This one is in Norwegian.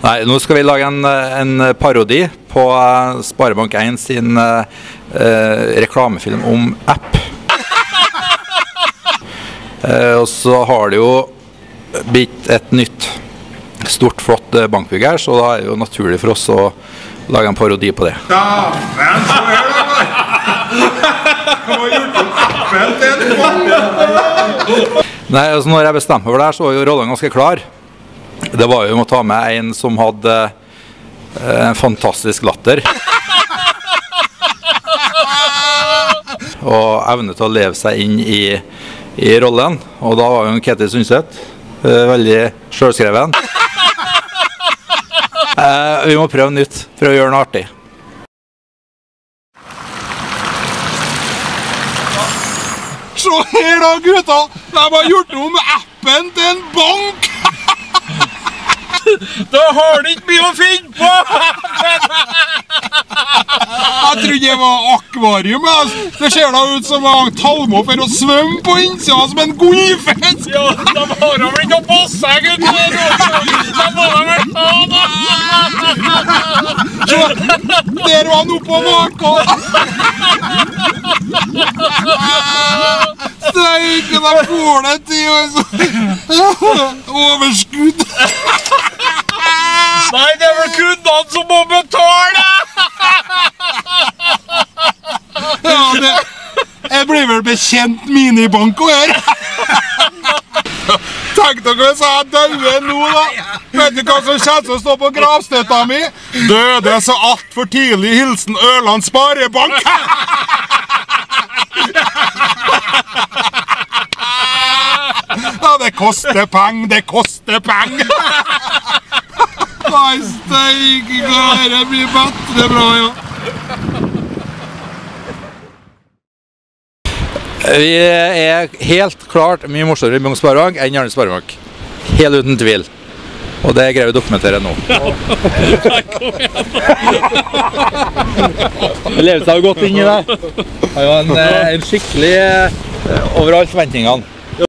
Nei, nå skal vi lage en, en parodi på eh, Sparebank1 sin eh, eh, reklamefilm om app. Eh, og så har det jo blitt et nytt stort, flott eh, bankbygg her, så da er det jo naturlig for oss å lage en parodi på det. Ja, men så er det? Nei, altså når jeg bestemte meg for det her, så var jo rollen ganske klar. Det var jo om å ta med en som hadde eh, en fantastisk latter. Og evne til å leve seg inn i, i rollen. Og da var jo Ketil Sundset eh, veldig sjølskreven. Eh, vi må prøve nytt. Prøve å gjøre noe artig. Se her da, gutta! De har gjort om appen til en bank! Da har du ikke mye å finne på! Jeg trodde det var akvarium. altså. Det ser da ut som en talmo for å svømme på innsida som en gullfisk! Ja, de har han vel ikke på seg, gutter! De må da vel ta det! Der var han oppå maka! Steike, de får det til! altså. Overskudd! Er kundene som må betale! Ja, det Jeg blir vel bekjent minibanko her. Tenk dere hvis jeg dauer nå, da. Vet du hva som kommer til å stå på gravstøtta mi? Døde så altfor tidlig. Hilsen Ørland Sparebank. Ja, det koster peng, det koster peng. Nei, steike, det blir bedre bra, ja. Vi er helt klart mye morsommere i Bjugn Sparebank enn Jarne Sparebank. Helt uten tvil. Og det greier vi å dokumentere nå. Det lever seg jo godt inn i Det er jo en, eh, en skikkelig overalt forventningene.